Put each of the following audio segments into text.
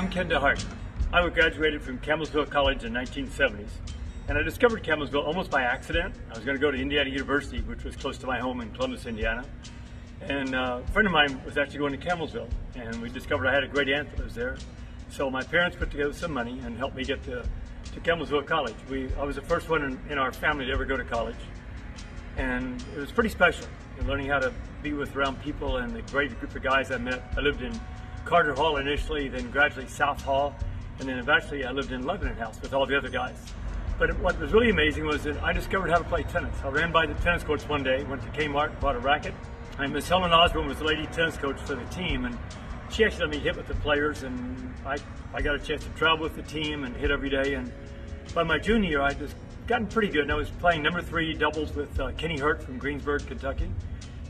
I'm Ken DeHart. I was graduated from Campbellsville College in 1970s, and I discovered Campbellsville almost by accident. I was going to go to Indiana University, which was close to my home in Columbus, Indiana, and uh, a friend of mine was actually going to Campbellsville, and we discovered I had a great aunt that was there. So my parents put together some money and helped me get to, to Campbellsville College. We, I was the first one in, in our family to ever go to college, and it was pretty special. Learning how to be with around people and the great group of guys I met. I lived in Carter Hall initially, then gradually South Hall, and then eventually I lived in Lebanon House with all the other guys. But what was really amazing was that I discovered how to play tennis. I ran by the tennis courts one day, went to Kmart, bought a racket, and Miss Helen Osborne was the lady tennis coach for the team, and she actually let me hit with the players, and I, I got a chance to travel with the team and hit every day. And by my junior year, I just gotten pretty good, and I was playing number three doubles with uh, Kenny Hurt from Greensburg, Kentucky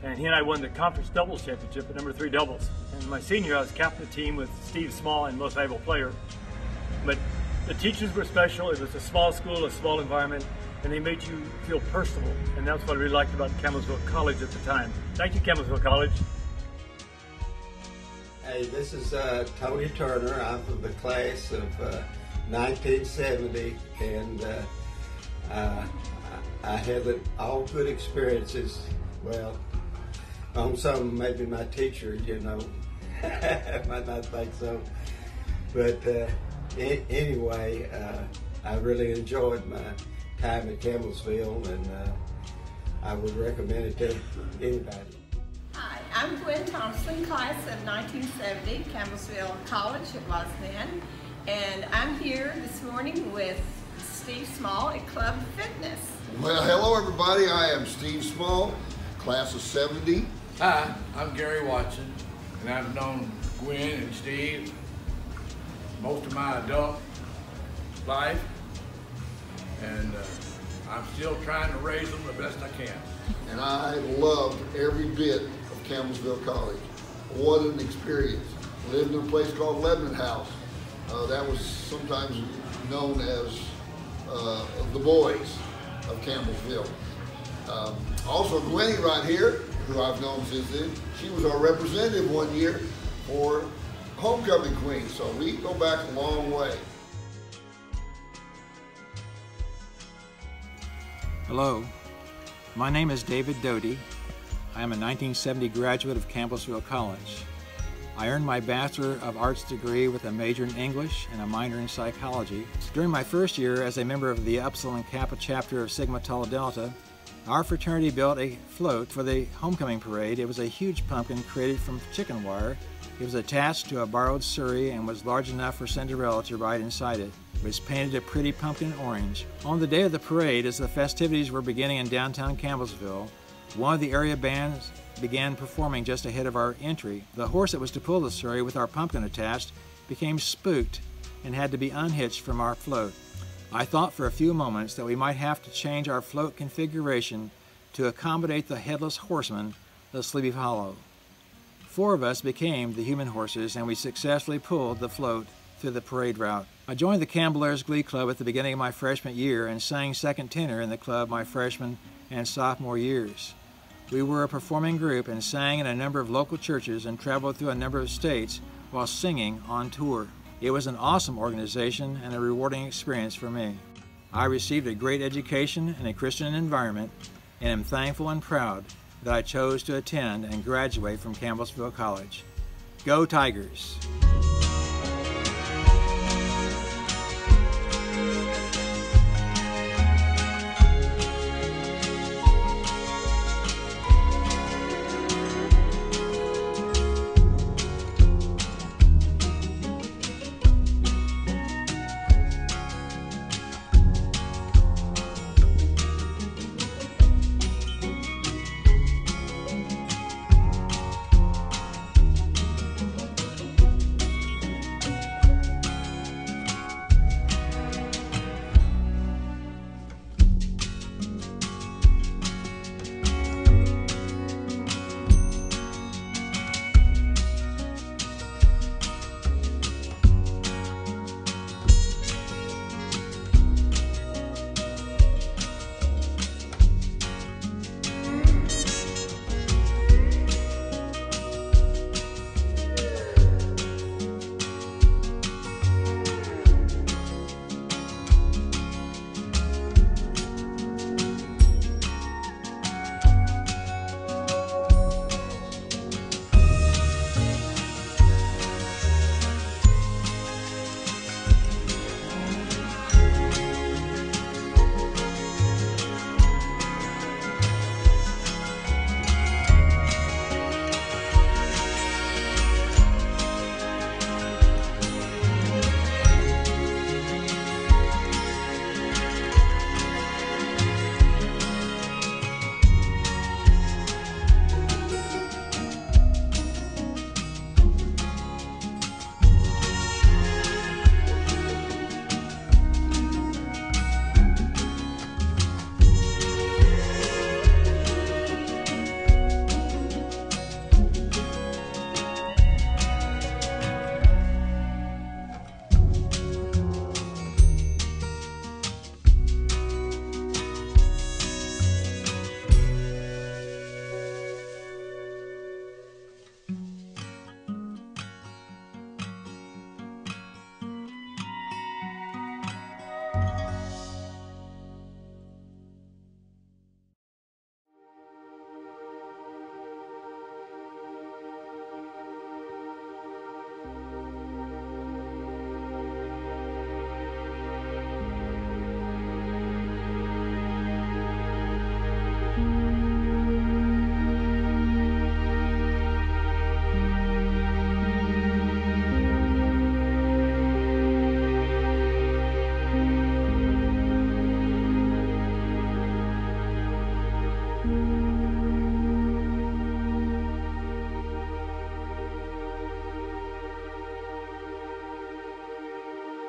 and he and I won the conference doubles championship at number three doubles. And my senior, I was captain of the team with Steve Small and most valuable player. But the teachers were special. It was a small school, a small environment, and they made you feel personal. And that's what I really liked about Campbellsville College at the time. Thank you, Campbellsville College. Hey, this is uh, Tony Turner. I'm from the class of uh, 1970, and uh, uh I had all good experiences. Well, on some, maybe my teacher, you know, might not think so. But uh, anyway, uh, I really enjoyed my time at Campbellsville, and uh, I would recommend it to anybody. Hi, I'm Gwen Thompson, class of 1970, Campbellsville College it was then, and I'm here this morning with Steve Small at Club Fitness. Well, hello everybody, I am Steve Small, class of 70, Hi, I'm Gary Watson, and I've known Gwen and Steve most of my adult life, and uh, I'm still trying to raise them the best I can. And I loved every bit of Campbellsville College. What an experience. Lived in a place called Lebanon House. Uh, that was sometimes known as uh, the boys of Campbellsville. Um, also, Gwenny right here who I've known since then. She was our representative one year for Homecoming Queen, so we go back a long way. Hello, my name is David Doty. I am a 1970 graduate of Campbellsville College. I earned my Bachelor of Arts degree with a major in English and a minor in psychology. During my first year as a member of the Upsilon Kappa chapter of Sigma Tau Delta, our fraternity built a float for the homecoming parade. It was a huge pumpkin created from chicken wire. It was attached to a borrowed surrey and was large enough for Cinderella to ride inside it. It was painted a pretty pumpkin orange. On the day of the parade, as the festivities were beginning in downtown Campbellsville, one of the area bands began performing just ahead of our entry. The horse that was to pull the surrey with our pumpkin attached became spooked and had to be unhitched from our float. I thought for a few moments that we might have to change our float configuration to accommodate the headless horseman of Sleepy Hollow. Four of us became the human horses and we successfully pulled the float through the parade route. I joined the Campbellairs Glee Club at the beginning of my freshman year and sang second tenor in the club my freshman and sophomore years. We were a performing group and sang in a number of local churches and traveled through a number of states while singing on tour. It was an awesome organization and a rewarding experience for me. I received a great education in a Christian environment and am thankful and proud that I chose to attend and graduate from Campbellsville College. Go Tigers!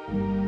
You.